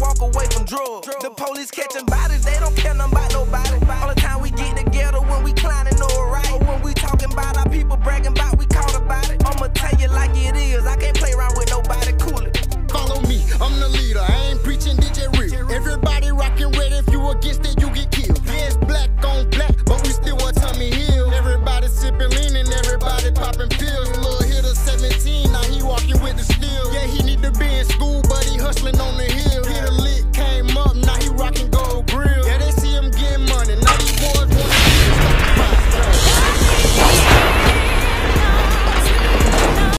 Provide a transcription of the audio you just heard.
walk away from drugs. The police catching bodies, they don't care nothing about nobody. All the time we get together when we climbing or right. Or when we talking about our people bragging about we caught about it. I'ma tell you like it is, I can't play around with nobody, cool. Follow me, I'm the leader, I ain't preaching DJ real. Everybody rocking red, if you against it, you get killed. Yeah, it's black on black, but we still a Tommy Hill. Everybody sipping lean and everybody popping pills. Little hitter 17, now he walking with the steel. Yeah, he